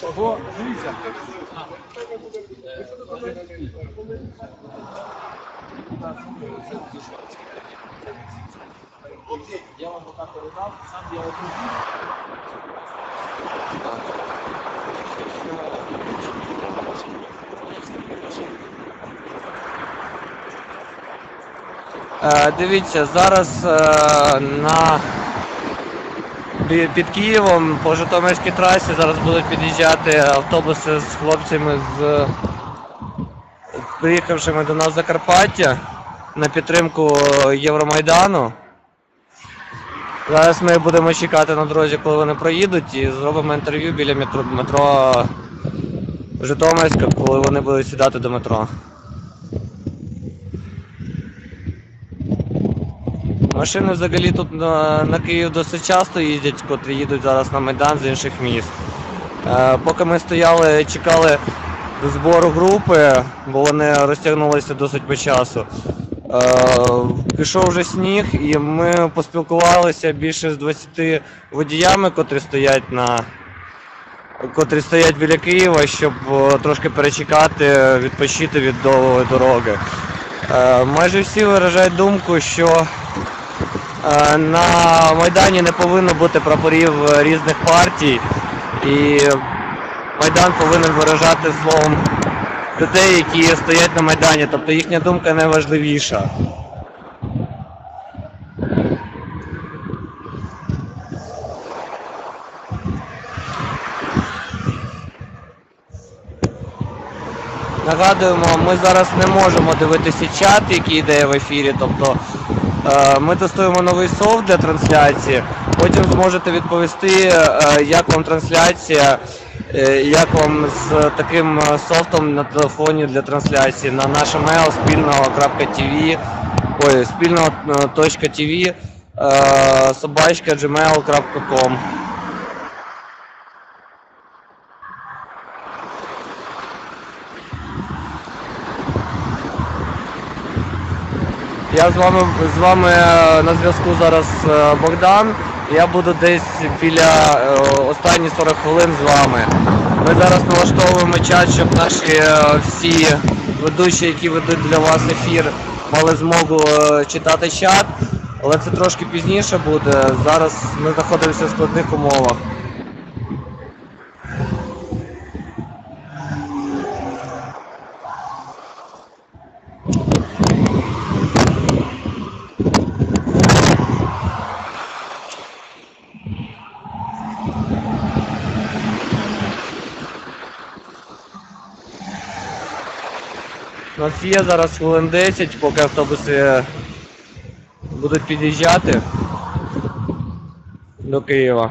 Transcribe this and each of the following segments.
Por favor, Luísa. Дивіться. Я вам пока передав, сам я. Е, Дивіться, зараз е, на під Києвом по Житомирській трасі зараз будуть під'їжджати автобуси з хлопцями з приїхавшими до нас з Закарпаття на підтримку Євромайдану. Зараз ми будемо чекати на дорозі, коли вони проїдуть, і зробимо інтерв'ю біля метро, метро Житомирська, коли вони будуть сідати до метро. Машини взагалі тут на, на Київ досить часто їздять, котрі їдуть зараз на Майдан з інших міст. Е, поки ми стояли, чекали збору групи, бо вони розтягнулися досить по часу. Е, пішов вже сніг, і ми поспілкувалися більше з 20 водіями, котрі стоять на котрі стоять біля Києва, щоб е, трошки перечекати, відпочити від довгої дороги. Е, майже всі виражають думку, що На Майдані не повинно бути прапорів різних партій, і Майдан повинен виражати словом людей, які стоять на Майдані, тобто їхня думка найважливіша. Нагадуємо, ми зараз не можемо дивитися чат, який йде в ефірі. Тобто е, ми тестуємо новий софт для трансляції. Потім зможете відповісти, е, як вам трансляція, як вам з таким е, софтом на телефоні для трансляції на наш емейл спільного.тв, ой, спільного.тв е, собачка. Я з вами з вами е, на зв'язку зараз е, Богдан. Я буду десь біля е, останні 40 хвилин з вами. Ми зараз налаштовуємо чат, щоб наші е, всі ведучі, які ведуть для вас ефір, мали змогу е, читати чат. Але це трошки пізніше буде. Зараз ми знаходимося в складних умовах. Є зараз хвилин 10, поки автобуси будуть під'їжджати до Києва.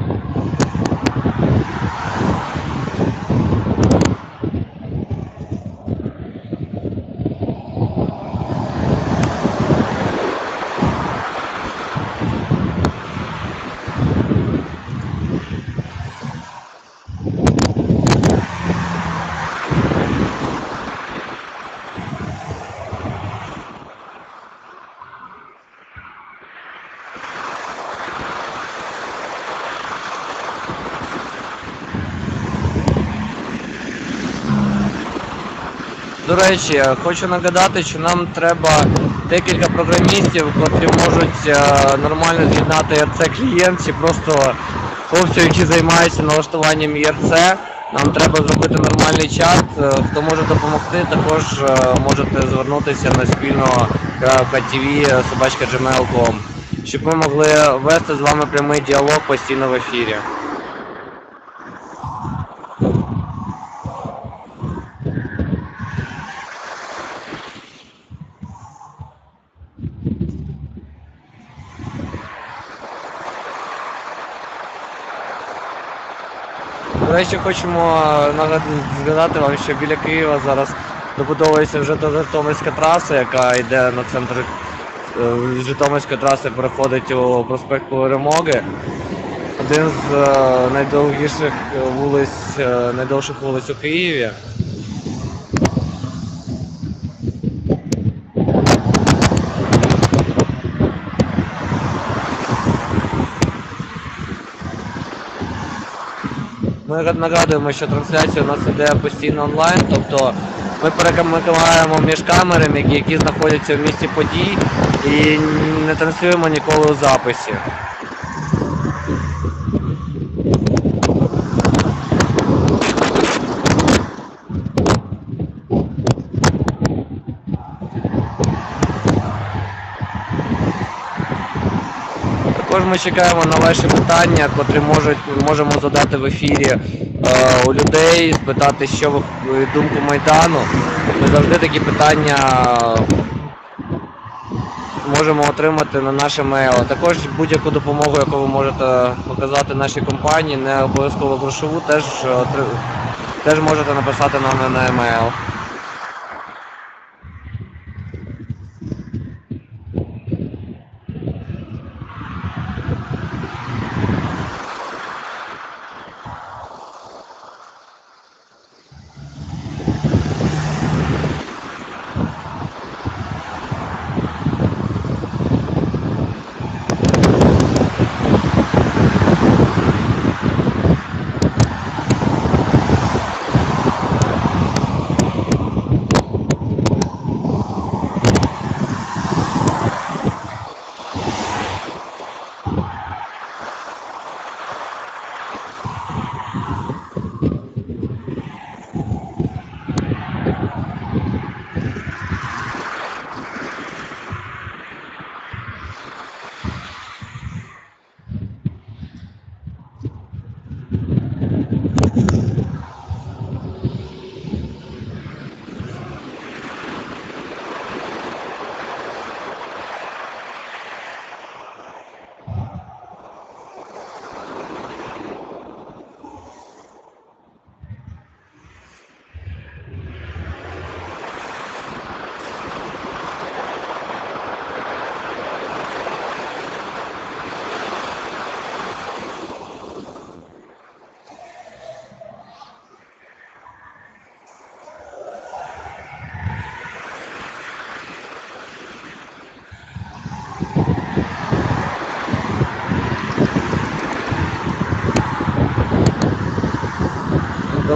До речі, хочу нагадати, що нам треба декілька програмістів, котрі можуть е, нормально з'єднати ERC клієнт чи просто хлопців, які займаються налаштуванням ERC. Нам треба зробити нормальний чат. Е, Хто може допомогти, також е, можете звернутися на спільного TV собачка gmail.com, щоб ми могли вести з вами прямий діалог постійно в ефірі. Речі, хочемо нагад- згадати вам, що біля Києва зараз добудовується вже до Житомирська траса, яка йде на центр е, Житомирської траси переходить у проспект Перемоги. Один з е, найдовгіших вулиць, е, найдовших вулиць у Києві. Ми нагадуємо, що трансляція у нас іде постійно онлайн, тобто ми перекамикаємо між камерами, які знаходяться в місті подій, і не транслюємо ніколи у записі. Також ми чекаємо на ваші питання, котрі можуть, можемо задати в ефірі е, у людей, спитати, що ви е, думку Майдану. Ми завжди такі питання можемо отримати на наше мейл. Також будь-яку допомогу, яку ви можете показати нашій компанії, не обов'язково грошову, теж, е, теж можете написати нам на емейл.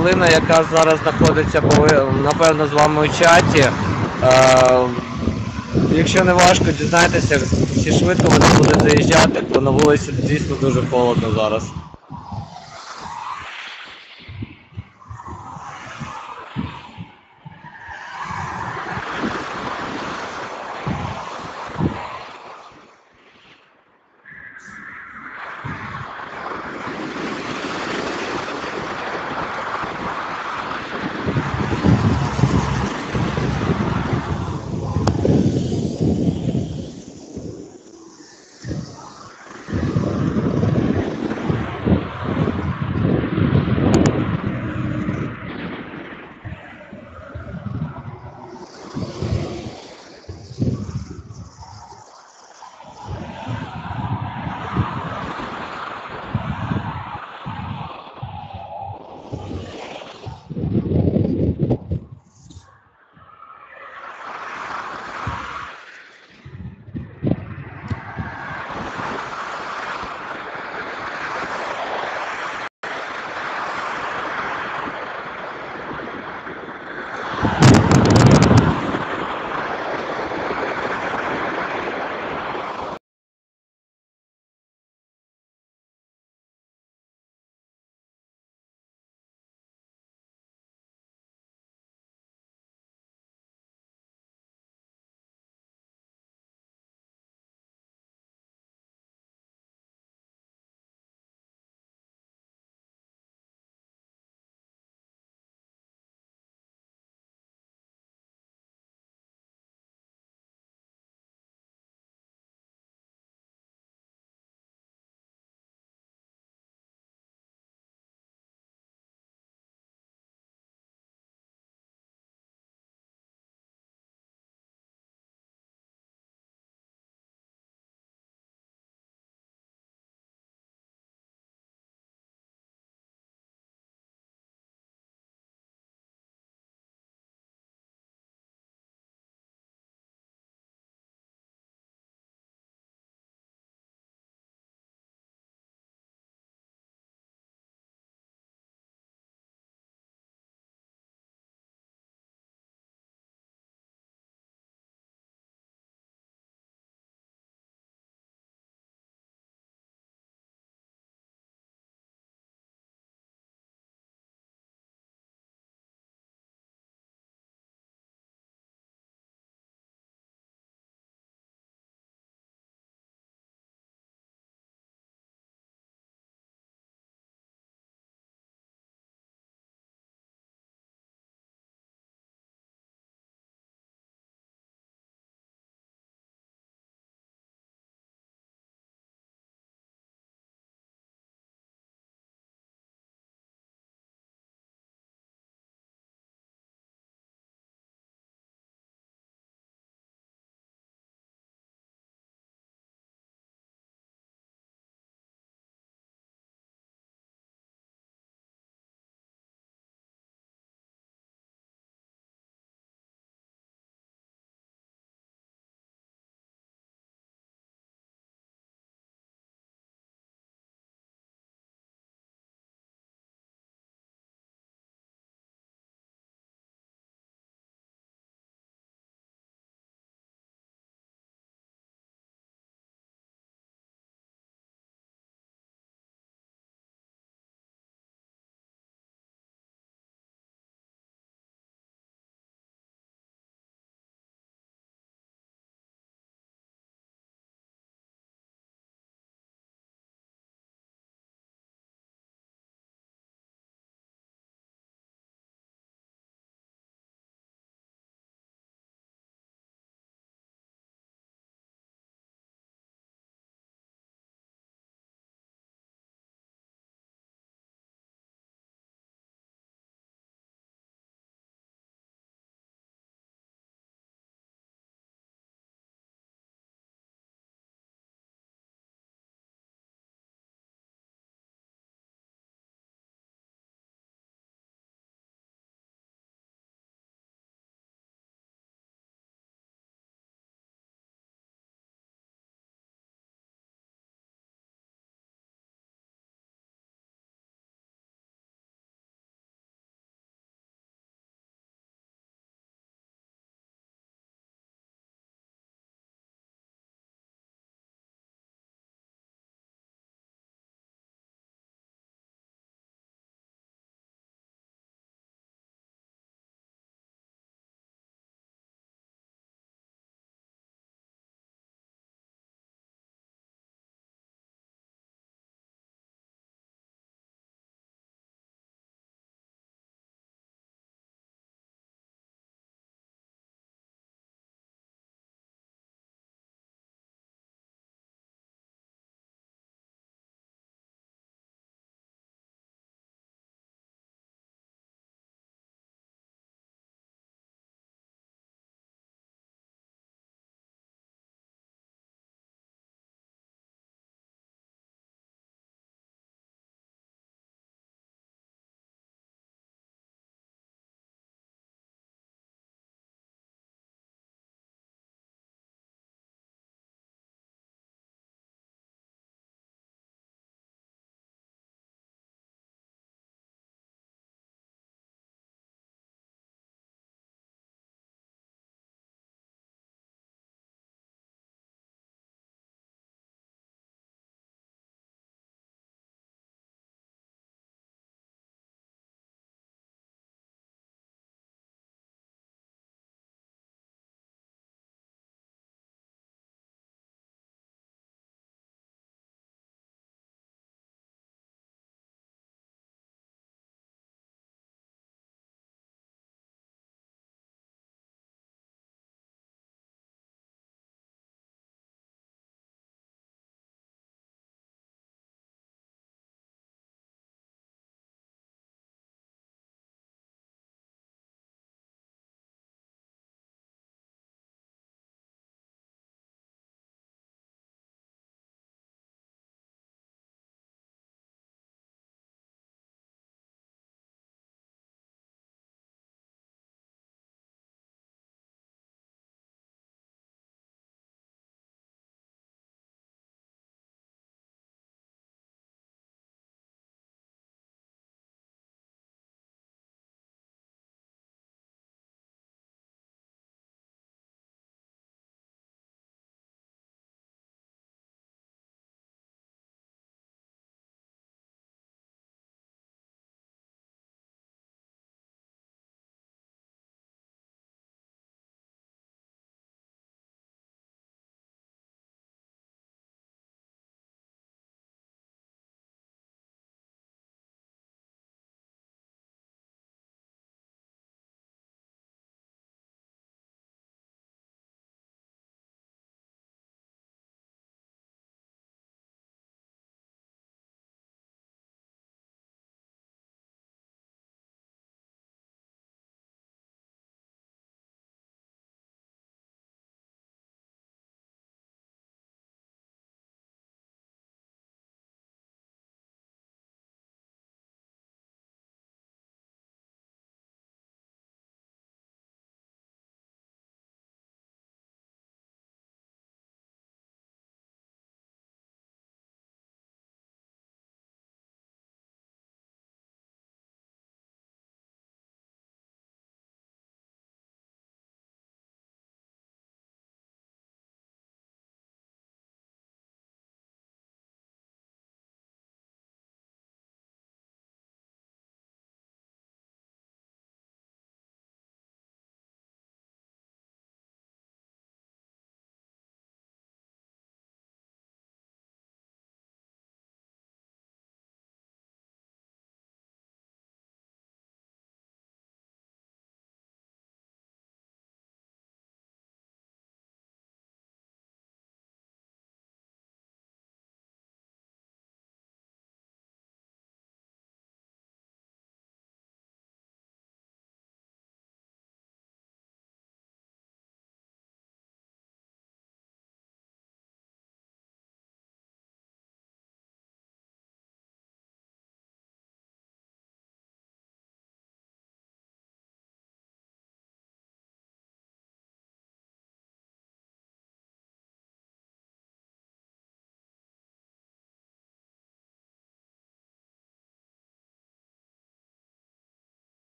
Галина, яка зараз знаходиться, напевно, з вами у чаті. Е, якщо не важко, дізнайтеся, чи швидко вони будуть заїжджати, бо на вулиці дійсно дуже холодно зараз.